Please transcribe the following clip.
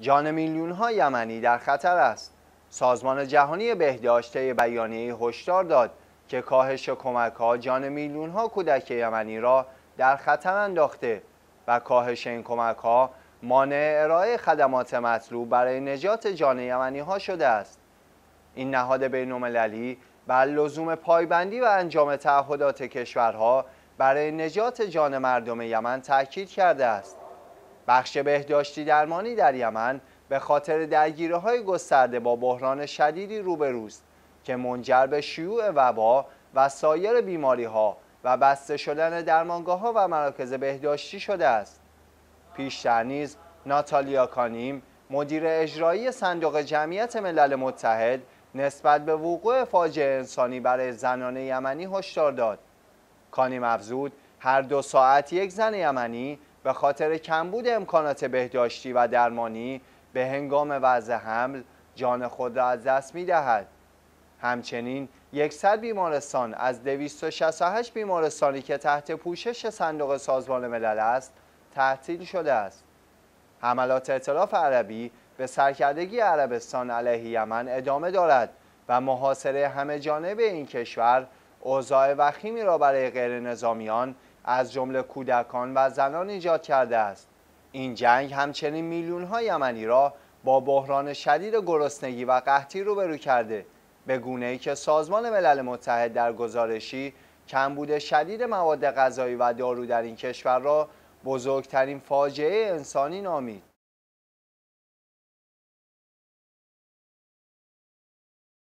جان میلیون ها یمنی در خطر است. سازمان جهانی بهداشت بیانیه هشدار داد که کاهش کمک ها جان میلیون ها کودک یمنی را در خطر انداخته و کاهش این کمک ها مانع ارائه خدمات مطلوب برای نجات جان یمنی ها شده است. این نهاد بین بر لزوم پایبندی و انجام تعهدات کشورها برای نجات جان مردم یمن تاکید کرده است. بخش بهداشتی درمانی در یمن به خاطر درگیری های گسترده با بحران شدیدی روبروست که منجر به شیوع وبا و سایر بیماری ها و بسته شدن درمانگاه ها و مراکز بهداشتی شده است. پیشتر نیز ناتالیا کانیم مدیر اجرایی صندوق جمعیت ملل متحد نسبت به وقوع فاجعه انسانی برای زنان یمنی هشدار داد. کانیم افزود هر دو ساعت یک زن یمنی به خاطر کمبود امکانات بهداشتی و درمانی به هنگام وضع حمل جان خود را از دست می دهد. همچنین 100 بیمارستان از 268 بیمارستانی که تحت پوشش صندوق سازمان ملل است تعطیل شده است. حملات اطلاف عربی به سرکردگی عربستان علیه یمن ادامه دارد و محاصره همه جانب این کشور اوضاع وخیمی را برای غیر نظامیان از جمله کودکان و زنان ایجاد کرده است. این جنگ همچنین میلیون های یمنی را با بحران شدید گرسنگی و قحطی روبرو کرده به گونه ای که سازمان ملل متحد در گزارشی کمبود شدید مواد غذایی و دارو در این کشور را بزرگترین فاجعه انسانی نامید